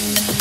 Work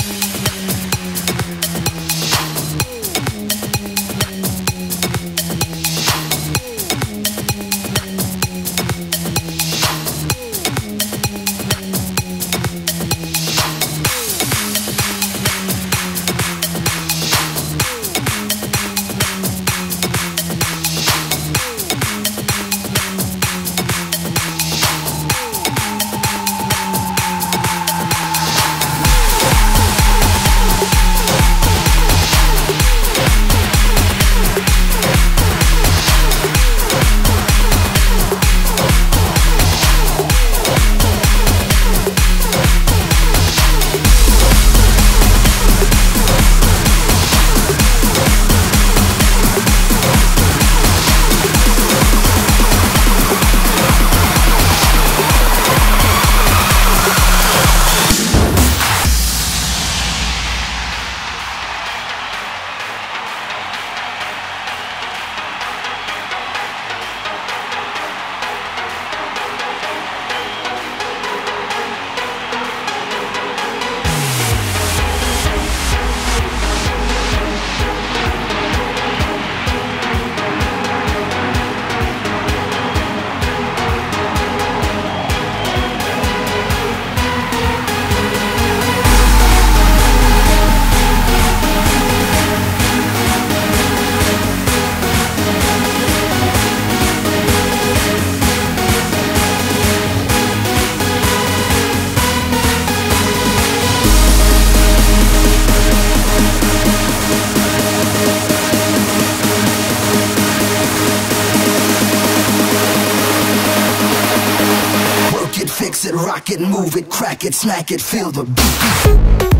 it, rock it, move it, crack it, smack it, feel the beat.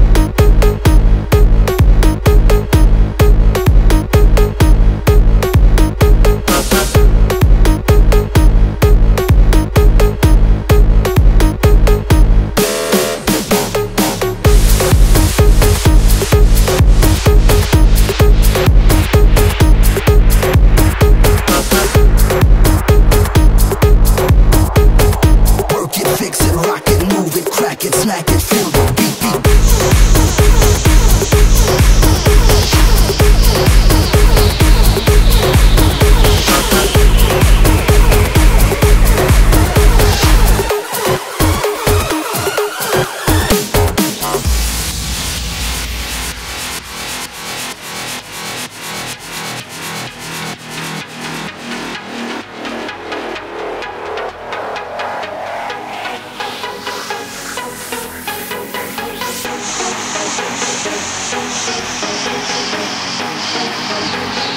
Smack it, feel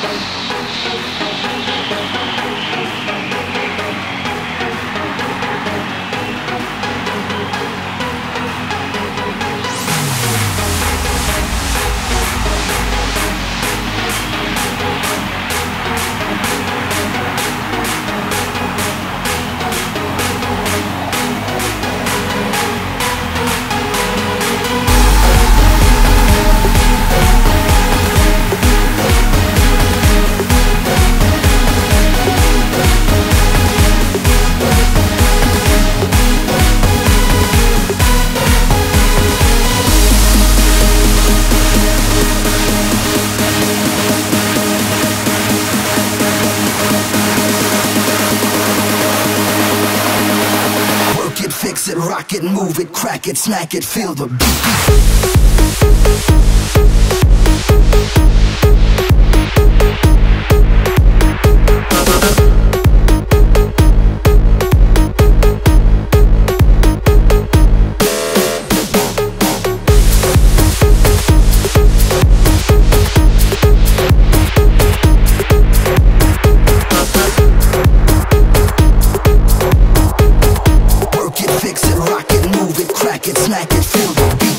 Work it, rock it, move it, crack it, smack it, feel the beat. it, crack it, smack it, feel the beat.